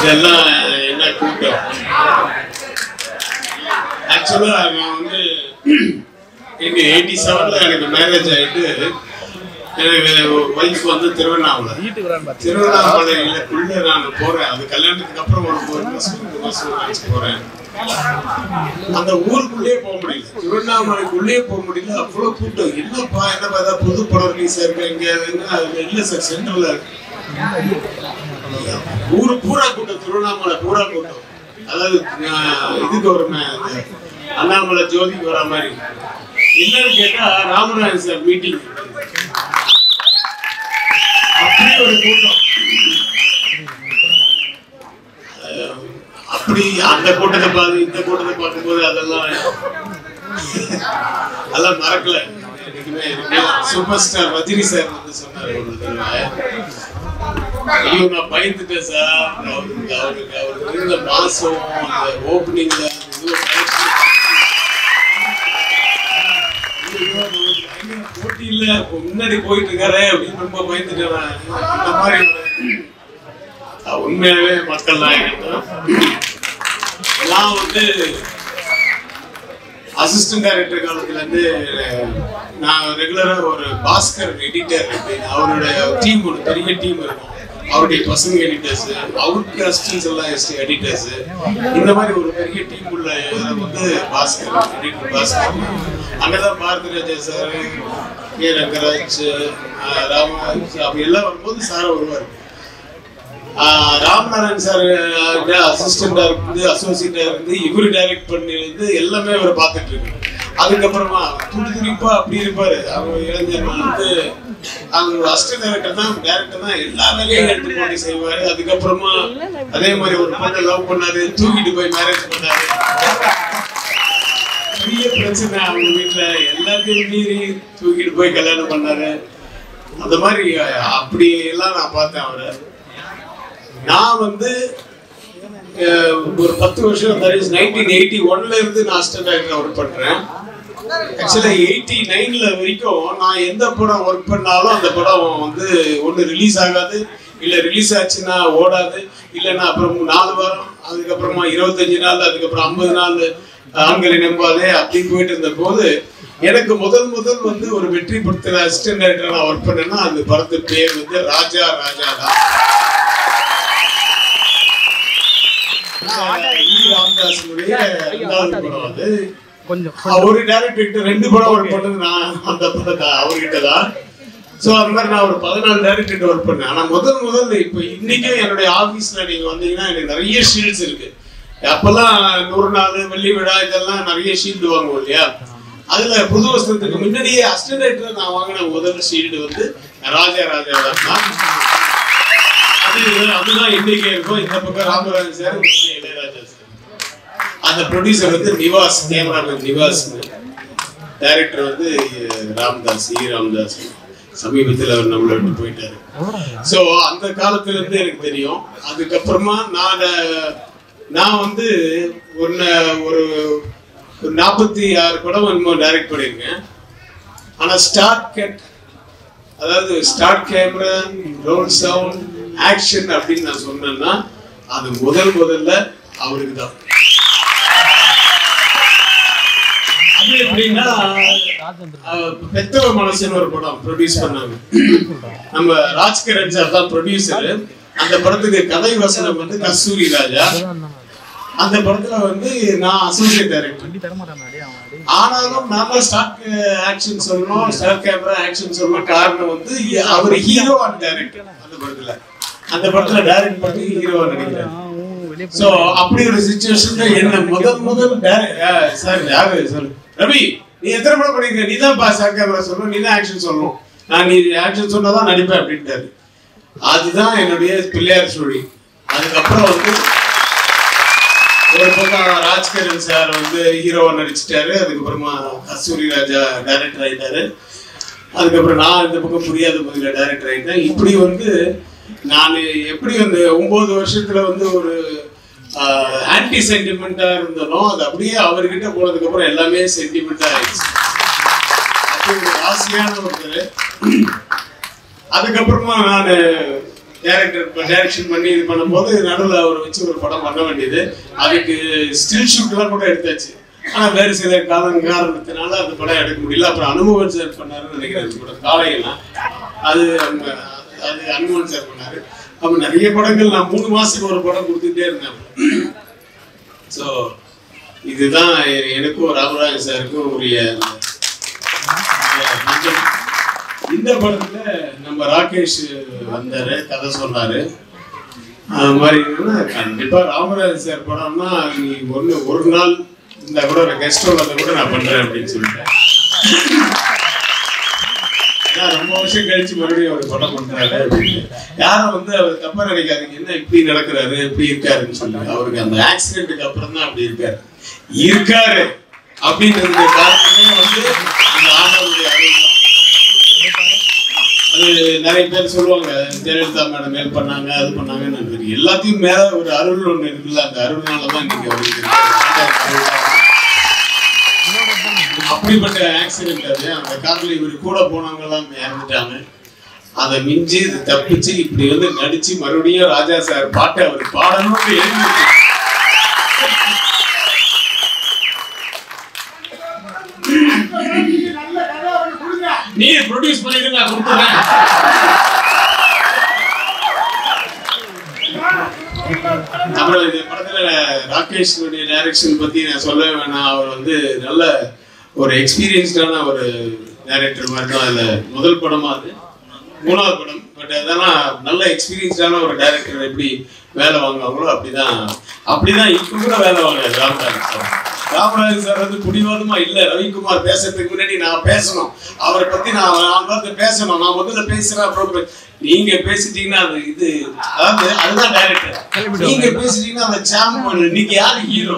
இதெல்லாம் என்ன கூட்டம்? ஆக்சுவலாக நான் வந்து எங்கள் எயிட்டி செவனில் எனக்கு மேரேஜ் ஆகிட்டு எனக்கு ஒய்ஃப் வந்து திருவண்ணாமலை. உள்ளே நான் போகிறேன் அது கல்யாணத்துக்கு அப்புறம் ஒரு ஒரு போகிறேன் ரெண்டு அந்த ஊருக்குள்ளேயே போக முடியல. திருவண்ணாமலைக்குள்ளேயே போக முடியல. அவ்வளோ கூட்டம். என்னப்பா என்னப்பா ஏதாவது புது படம் ரிலீஸ் இருக்கு இங்க அது இல்லை சார் சென்ட்ரல்ல இருக்கு? ஊரு பூரா கூட்டம் திருவண்ணாமலை பூரா கூட்டம். அதாவது இதுக்கு ஒரு அண்ணாமலை ஜோதிக்கு வர மாதிரி. என்னன்னு கேட்டா ராமநாதன் சார் மீட்டிங் அப்படி ஒரு கூட்டம். அப்படி அந்த கூட்டத்தை பார்த்து இந்த கூட்டத்தை பார்க்கும்போது அதெல்லாம் அதெல்லாம் மறக்கல. சூப்பர் ஸ்டார் ரஜினி சார் வந்து சொன்னார் ஐயோ நான் பயந்துட்டேன் சார் அவருக்கு அவருக்கு அவருக்கு இருந்த மாசம் அந்த ஓப்பனிங்ல போட்டி இல்ல. முன்னாடி போயிட்டு இருக்காரு அப்படின்னு ரொம்ப பயந்துட்டேன் நான். இந்த மாதிரி ஒரு- அஹ் உண்மையாவே மக்கள் நாயகன் வந்து அசிஸ்டன்ட் டைரக்டர் காலத்துல இருந்து நான் ரெகுலரா ஒரு பாஸ்கர் எடிட்டர் அவருடைய டீம் ஒரு பெரிய டீம் இருக்கும். அவருடைய பசங்க எடிட்டர்ஸ் அவருக்கு அசிஸ்டன்ஸ் எல்லாம் எடிட்டர்ஸ் இந்த மாதிரி ஒரு பெரிய டீம் உள்ள வந்து பாஸ்கர் எடிட்டர் பாஸ்கர். அங்கதான் பாரதி ராஜா சார் கே ரங்கராஜ் ராம அப்படி எல்லாம் வரும்போது சார் வருவார். ஆஹ் ராமநாதன் சார் அசிஸ்டண்டா இருந்து அசோசியேட்டா இருந்து இவரு டைரக்ட் பண்ணி இருந்து எல்லாமே அவர் பார்த்துட்டு இருக்கு அதுக்கப்புறமா துடி துடிப்பா அப்படி இருப்பாரு. அவர் இளைஞர்லாம் வந்து அவங்க அசிஸ்டன்ட் டைரக்டர் தான் டேரக்டர் தான் எல்லா வேலையும் எடுத்து போட்டு செய்வாரு. அதுக்கப்புறமா அதே மாதிரி ஒரு பொண்ணை லவ் பண்ணாரு தூக்கிட்டு போய் மேரேஜ் பண்ணாரு. பெரிய பிரச்சனை அவங்க வீட்டுல எல்லாத்தையும் மீறி தூக்கிட்டு போய் கல்யாணம் பண்ணாரு. அந்த மாதிரி அப்படி எல்லாம் நான் பார்த்தேன் அவரை. நான் வந்து ஒரு பத்து வருஷம் நைன்டீன் எயிட்டி ஒன்ல இருந்து நான் அசிஸ்டன்ட் டைரக்டர் ஒர்க் பண்றேன். ஆக்சுவலா எயிட்டி நைன்ல வரைக்கும் நான் எந்த படம் ஒர்க் பண்ணாலும் அந்த படம் வந்து ஒன்று ரிலீஸ் ஆகாது. இல்லை ரிலீஸ் ஆச்சுன்னா ஓடாது. இல்லைன்னா அப்புறம் நாலு வாரம் அதுக்கப்புறமா இருபத்தஞ்சு நாள் அதுக்கப்புறம் ஐம்பது நாள் ஆண்களை நம்பாதே அப்படி போயிட்டு இருந்த போது எனக்கு முதல் முதல் வந்து ஒரு வெற்றி படத்துல அசிஸ்டன்ட் டைரக்டர் நான் ஒர்க் பண்ணேன்னா அந்த படத்து பேர் வந்து ராஜா ராஜா தான். ஈ. ராமதாஸனுடைய இரண்டாவது ஒரு டேரக்டர் ரெண்டு படம் ஒர்க் பண்ணது நான் அந்த படத்தை அவர்கிட்ட தான் ஸோ அது மாதிரி நான் ஒரு பதினாலு டைரக்டர் ஒர்க் பண்ணேன் ஆனா முதல் முதல்ல இப்போ இன்னைக்கும் என்னுடைய ஆபீஸ்ல நீங்க வந்தீங்கன்னா எனக்கு நிறைய ஷீல்ட்ஸ் இருக்கு அப்பெல்லாம் நூறு நாள் வெள்ளி விழா இதெல்லாம் நிறைய ஷீல்டு வாங்குவோம் இல்லையா அதுல புது வருஷத்துக்கு முன்னாடியே அசிஸ்டன்ட் நான் வாங்கின முதல் ஷீல்டு வந்து ராஜா ராஜா தான் அதுதான் இன்னைக்கு இருக்கும் இந்த பக்கம் ராமராஜ் சார் இளையராஜா சார். அந்த ப்ரொடியூசர் வந்து நிவாஸ் கேமராமேன் நிவாஸ். டைரக்டர் வந்து ராம்தாஸ் இ ராம்தாஸ். சமீபத்தில் அவர் நம்மளை விட்டு போயிட்டாரு. ஸோ அந்த காலத்துல இருந்து எனக்கு தெரியும். அதுக்கப்புறமா நான் நான் வந்து ஒன்று ஒரு ஒரு நாற்பத்தி ஆறு படம் என்னமோ டைரக்ட் பண்ணியிருக்கேன். ஆனால் ஸ்டார்ட் கட் அதாவது start camera roll sound action அப்படின்னு நான் சொன்னேன்னா அது முதல் முதல்ல அவருக்கு தான். அது எப்படின்னா பெத்தவ மனசுன்னு ஒரு படம் ப்ரொடியூஸ் பண்ணாங்க. நம்ம ராஜ்கிரண் சார் தான் ப்ரொடியூசர் அந்த படத்துக்கு கதை வசனம் வந்து கஸ்தூரி ராஜா. அந்த படத்துல வந்து நான் அசோசியேட் டைரக்டர் ஆனாலும் நாம ஸ்டார்ட் ஆக்ஷன் சொல்லணும் ஸ்டார்ட் கேமரா ஆக்ஷன் சொல்லணும் காரணம் வந்து அவர் ஹீரோ அண்ட் டைரக்டர் அந்த படத்துல. அந்த படத்துல டைரக்ட் பண்ணி ஹீரோவா நடிக்கிறார். சோ அப்படி ஒரு சிச்சுவேஷன்ல என்ன? முதல் முதல் சார் யாரு? சார் ரவி நீ எத்தனை படம் பண்ணிருக்க? நீ தான் ஸ்டார்ட் கேமரா சொல்லணும் நீ தான் ஆக்ஷன் சொல்லணும் நான் நீ ஆக்ஷன் சொன்னாதான் நடிப்பேன் அப்படின்ட்டாரு. அதுதான் என்னுடைய பிள்ளையார் சுழி அதுக்கப்புறம் வந்து ஒரு பக்கம் ராஜ்கிரண் சார் வந்து ஹீரோவா நடிச்சிட்டாரு. அதுக்கப்புறமா கஸ்தூரி ராஜா டைரக்டர் ஆயிட்டாரு. அதுக்கப்புறம் நான் இந்த பக்கம் புரியாத பகுதியில் டைரக்டர் ஆயிட்டேன். இப்படி வந்து நான் எப்படி அந்த ஒன்பது வருஷத்துல வந்து ஒரு ஆன்டி சென்டிமெண்டா இருந்தாலும் அது அப்படியே அவர்கிட்ட போனதுக்கு அப்புறம் எல்லாமே சென்டிமெண்டா ஆயிடுச்சு. அப்படி ஒரு ஆசையான ஒருத்தர். அதுக்கப்புறமா நான் டேரக்டர் டைரக்ஷன் பண்ணி இது பண்ணும்போது நடுவில் அவரை வச்சு ஒரு படம் பண்ண வேண்டியது. அதுக்கு ஸ்டில் ஷூட்லாம் கூட எடுத்தாச்சு. ஆனால் வேறு சில காலம் காரணத்தினால அந்த படம் எடுக்க முடியல. அப்புறம் அனுபவம் சார் பண்ணாருன்னு நினைக்கிறேன். அந்த படம் அது அது அனுமன் சார் பண்ணாரு. அப்ப நிறைய படங்கள் நான் மூணு மாசத்துக்கு ஒரு படம் கொடுத்துட்டே இருந்தேன். ஸோ இதுதான் எனக்கும் ராமராஜ் சாருக்கும் உரிய இந்த படத்துல நம்ம ராகேஷ் வந்தாரு கதை சொன்னாரு. அது மாதிரி என்னன்னா கண்டிப்பா ராமராஜ் சார் படம்னா நீ ஒண்ணு ஒரு நாள் இந்த கூட ஒரு கெஸ்ட் வந்த கூட நான் பண்றேன் அப்படின்னு சொல்லிட்டேன். ரொம்ப வருஷம் கழிச்சு மறுபடியும் அவர் படம் பண்றாரு? அப்படின்னு யாரும் வந்து அவர் தப்பா நினைக்காதீங்க. என்ன இப்படி நடக்கிறாரு? இப்படி இருக்காருன்னு சொல்லி அவருக்கு அந்த ஆக்சிடென்ட்டுக்கு அப்புறம் தான் அப்படி இருக்காரு. இருக்காரு அப்படின்றது காரணமே வந்து அந்த ஆண்டவருடைய அருள் தான். அது நிறைய பேர் சொல்லுவாங்க ஜெயலலிதா மேடம் மேல் பண்ணாங்க அது பண்ணாங்கன்னு எனக்கு எல்லாத்தையும் மேல ஒரு அருள் ஒண்ணு இருக்குல்ல அந்த அருள்னால தான் இன்னைக்கு அவருக்கு அப்படிப்பட்ட ஆக்சிடென்ட் அது. அந்த காரில் இவர் கூட போனவங்க இறந்துட்டாங்க. அதை மிஞ்சி இது தப்பிச்சு இப்படி வந்து நடிச்சு மறுபடியும் ராஜா சார் பாட்டை அவர் பாடணும்னு எழுதி நீ ப்ரொடியூஸ் பண்ணிடுங்க நான் கொடுத்துறேன். அப்புறம் இந்த படத்துல ராகேஷ் டைரக்ஷன் பத்தி நான் சொல்லவே வேணாம். அவர் வந்து நல்ல ஒரு எக்ஸ்பீரியன்ஸ்டான ஒரு டேரக்டர் மாதிரி தான் அதில் முதல் படமா அது. மூணாவது படம். பட் அதெல்லாம் நல்ல எக்ஸ்பீரியன்ஸ்டான ஒரு டேரக்டர் எப்படி வேலை வாங்குவாங்களோ அப்படிதான் அப்படிதான் இப்போ கூட வேலை வாங்க ராமராஜ் சார் ராமராஜ் சார் வந்து புடிவாதமா இல்ல ரவிக்குமார் பேசுறதுக்கு முன்னாடி நான் பேசணும். அவரை பத்தி நான் நான் வந்து பேசணும். நான் முதல்ல பேசுறேன் அப்புறம் நீங்க பேசிட்டீங்கன்னா அது இது அதாவது அதுதான் டைரக்டர் நீங்க பேசிட்டீங்கன்னா அந்த சாம்பியன் இன்னைக்கு யாரு ஹீரோ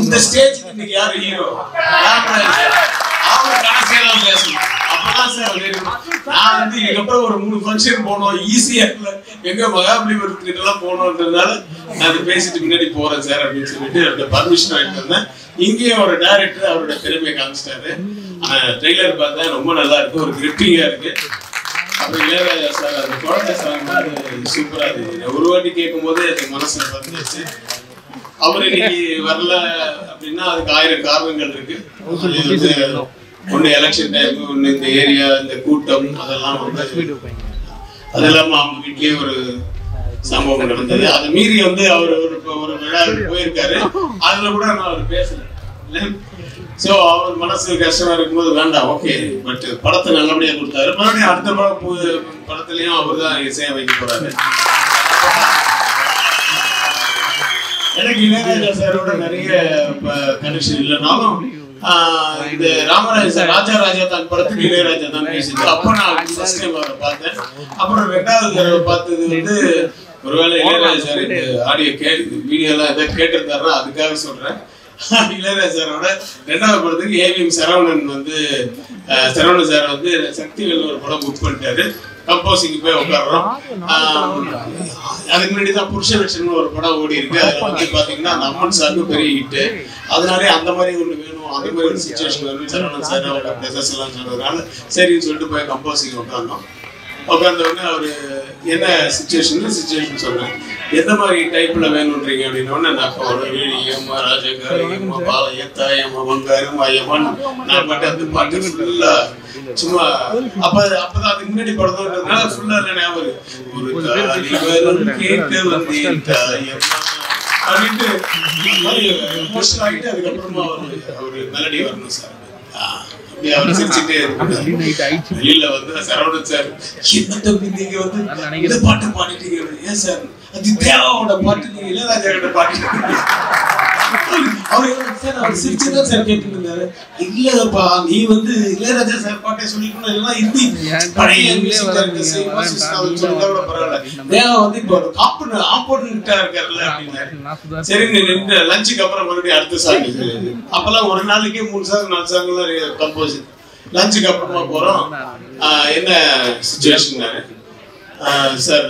இந்த ஸ்டேஜ்க்கு இன்னைக்கு யாரு ஹீரோ ராமராஜ் அவங்க கடைசியா தான் பேசணும். நான் வந்து இதுக்கப்புறம் ஒரு மூணு ஃபங்க்ஷன் போனோம். ஈஸியா இல்ல. எங்க மகாபலிபுரம் கிட்ட எல்லாம் நான் அதை பேசிட்டு முன்னாடி போறேன் சார் அப்படின்னு சொல்லிட்டு அந்த பர்மிஷன் வாங்கிட்டு வந்தேன். இங்கேயும் ஒரு டைரக்டர் அவரோட திறமையை காமிச்சிட்டாரு. ட்ரெய்லர் பார்த்தா ரொம்ப நல்லா இருக்கு. ஒரு கிரிப்பிங்கா இருக்கு. அப்புறம் இளையராஜா சார் அந்த குழந்தை சாங் அது சூப்பரா ஒரு வாட்டி கேட்கும் போது அது மனசுல வந்துச்சு அவர் இன்னைக்கு வரல அப்படின்னா அதுக்கு ஆயிரம் காரணங்கள் இருக்கு. ஒண்ணு எலெக்ஷன் டைம் ஒண்ணு இந்த ஏரியா இந்த கூட்டம் அதெல்லாம் வந்து அது இல்லாம அவங்க வீட்லயே ஒரு சம்பவம் நடந்தது. அதை மீறி வந்து அவர் ஒரு ஒரு விழாவுக்கு போயிருக்காரு. அதுல கூட நான் அவர் பேசல. சோ அவர் மனசு கஷ்டமா இருக்கும்போது வேண்டாம் ஓகே பட் படத்தை நல்லபடியா கொடுத்தாரு. மறுபடியும் அடுத்த படம் படத்துலயும் அவர் தான் இசையமைக்க போறாரு. எனக்கு இளையராஜா சாரோட நிறைய கனெக்ஷன் இல்லைனாலும் இது இந்த சார் ராஜா ராஜா தான் படத்துக்கு இளையராஜா தான் பேசிட்டு அப்ப நான் ஃபர்ஸ்ட் டைம் அவரை பார்த்தேன். அப்புறம் ரெண்டாவது தடவை பார்த்தது வந்து ஒருவேளை இளையராஜா சார் இந்த ஆடியோ கே வீடியோ எல்லாம் எதாவது கேட்டிருந்தாருன்னா அதுக்காக சொல்றேன். இளையராஜா சாரோட ரெண்டாவது படத்துக்கு ஏவிஎம் சரவணன் வந்து சரவணன் சார் வந்து சக்திவேல் ஒரு படம் புக் பண்ணிட்டாரு. கம்போசிங் போய் உட்காடுறோம் அதுக்கு முன்னாடி தான் புருஷ லட்சம்னு ஒரு படம் ஓடி இருக்கு அதுல வந்து பாத்தீங்கன்னா அந்த அம்மன் சாருக்கு பெரிய ஹிட் அதனாலே அந்த மாதிரி ஒண்ணு வேணும் மாதிரி சுச்சுவேஷன் வேணும் சரவணன் சார் அவங்க ப்ரெசஸ் எல்லாம் சொன்னதுனால சரின்னு சொல்லிட்டு போய் கம்போசிங் உட்காந்தோம் உட்கார்ந்த உடனே அவரு என்ன சுச்சுவேஷன் சுச்சுவேஷன் சொன்னேன் எந்த மாதிரி டைப்ல வேணுன்றீங்க? அப்படின்ன உடனே நான் இப்போ ஒரு வீழியம்மா ராஜகாரியம்மா பாளையத்தா எம்மா வங்காரம் ஐயம்மன். நான் பாட்டு அந்த பாட்டு ஃபுல்லா சும்மா அப்ப அப்பதான் அதுக்கு முன்னாடி படம்ன்றதுனால ஃபுல்லா இல்லை ஞாபகம் ஒரு கேட்டு வந்தேன் தாயம்மா. அப்படின்ட்டு எமோஷனல் ஆகிட்டு அதுக்கப்புறமா ஒரு மெலடி வரணும் சார். அப்படியே அவர் சிரிச்சுட்டே. வெளியில வந்து சரவணன் சார் என்ன தம்பி நீங்க வந்து இந்த பாட்டு பாடிட்டீங்க? ஏன் சார் அது தேவாவோட பாட்டு நீங்க இளையராஜாவோட பாட்டு. அவர் சார் அவர் சிரிச்சுதான் சார் கேட்டுட்டு இருந்தாரு இல்லப்பா நீ வந்து இளையராஜா சார் பாட்டே சொல்லிக்கணும் எல்லாம் ஹிந்தி பழைய மியூசிக் பரவாயில்ல. தேவா வந்து இப்போ ஒரு ஆப்போனண்டா இருக்காருல்ல அப்படின்னாரு. சரி நின்று லஞ்சுக்கு அப்புறம் மறுபடியும் அடுத்த சாங் அப்பெல்லாம் ஒரு நாளைக்கே மூணு சாங் நாலு சாங் எல்லாம் கம்போஸ் லஞ்சுக்கு அப்புறமா போறோம். என்ன சுச்சுவேஷன் சார்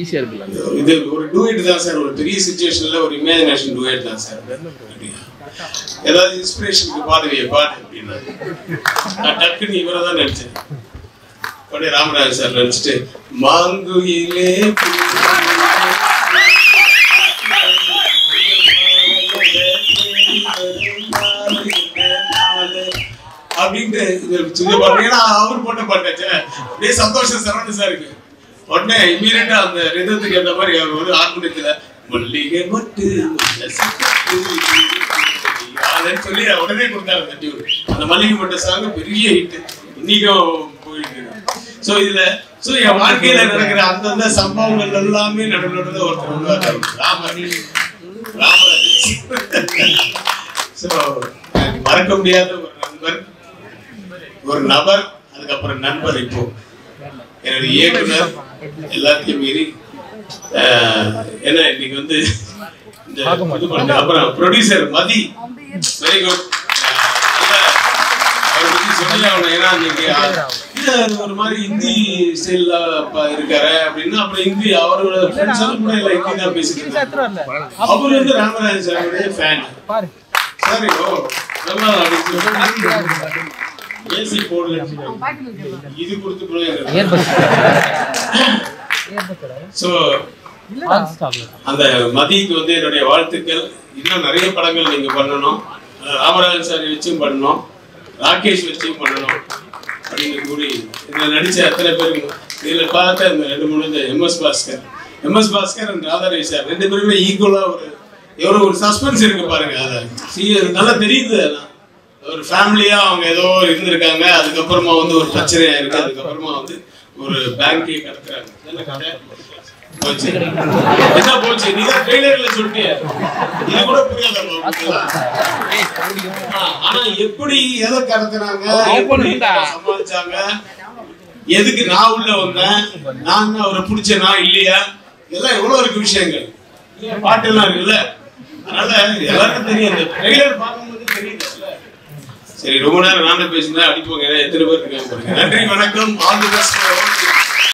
ஈஸியா இருக்குல்ல? இது ஒரு டூயட் தான் சார். ஒரு பெரிய சுச்சுவேஷனில் ஒரு இமேஜினேஷன் டூயட் தான் சார். ஏதாவது இன்ஸ்பிரேஷனுக்கு பாடுவிய பாடு அப்படின்னா. நான் டக்குன்னு இவரை தான் நினைச்சேன். உடனே ராமராஜ் சார் நினைச்சிட்டு மாங்குயிலே அப்படின்ட்டு இது சொல்லி பாட்டு ஏன்னா அவர் போட்ட பாட்டாச்சே அப்படியே சந்தோஷம் சார் சாருக்கு உடனே இம்மீடியட்டா அந்த ரிதத்துக்கு ஏற்ற மாதிரி அவர் வந்து ஆர்மணியத்துல மல்லிகை மட்டு அதன்னு சொல்லி உடனே கொடுத்தாரு அந்த டியூன் அந்த மல்லிகை மட்டு சாங் பெரிய ஹிட் இன்னைக்கும் போயிட்டு ஸோ இதுல ஸோ என் வாழ்க்கையில நடக்கிற அந்தந்த சம்பவங்கள் எல்லாமே நடுவில் நடுவில் ஒருத்தர் உருவாக்காரு ராமர். ராமராஜ் ஸோ மறக்க முடியாத ஒரு நண்பர். ஒரு நபர் அதுக்கப்புறம் நண்பர் இப்போ. என்னுடைய இயக்குனர். எல்லாத்தையும் மீறி என்ன இன்னைக்கு வந்து இந்த அப்புறம் ப்ரொடியூசர் மதி வெரி குட் ஏன்னா ஒரு மாதிரி ஹிந்தி ஸ்டைல்ல இருக்காரு அப்படின்னா அப்புறம் ஹிந்தி அவரோட ஃப்ரெண்ட்ஸ் எல்லாம் கூட இல்ல ஹிந்தி தான் பேசிட்டு அவர் வந்து ராமராஜன் சாருடைய ஃபேன் சரி ஓ நல்லா அடிச்சு ஏசி போடல இது கொடுத்து அந்த மதிக்கு வந்து என்னுடைய வாழ்த்துக்கள். இன்னும் நிறைய படங்கள் நீங்க பண்ணணும். ராமராஜன் சார் வச்சும் பண்ணணும். ராகேஷ் வச்சும் பண்ணணும். அப்படின்னு கூறி இதுல நடிச்ச அத்தனை பேரும் இதுல பார்த்த அந்த ரெண்டு மூணு இந்த MS Bhaskar MS Bhaskar and Radharavi sir. ரெண்டு பேருமே ஈக்குவலா ஒரு எவ்வளவு ஒரு சஸ்பென்ஸ் இருக்கு பாருங்க. அது. நல்லா தெரியுது அதான். ஒரு ஃபேமிலியா அவங்க ஏதோ இருந்திருக்காங்க. அதுக்கப்புறமா வந்து ஒரு பிரச்சனையா இருக்கு அதுக்கப்புறமா வந்து ஒரு பேங்கே கடத்துறாங்க? போச்சு. என்ன போச்சு? நீ தான் ட்ரெய்லர்ல சொல்லிட்டிய. இது கூட புரியாத ஆனா எப்படி எதை கடத்துனாங்க? சமாளிச்சாங்க? எதுக்கு நான் உள்ள வந்தேன்? நான் அவரை பிடிச்சனா இல்லையா? இதெல்லாம் எவ்வளவு இருக்கு விஷயங்கள். பாட்டு எல்லாம் இருக்குல்ல. அதனால எல்லாருக்கும் தெரியும் இந்த ட்ரெய்லர் தெரியுதுல்ல சரி ரொம்ப நேரம் நான் பேசினா அடிப்போங்க. ஏன்னா எத்தனை பேர் இருக்காங்க நன்றி வணக்கம். All the best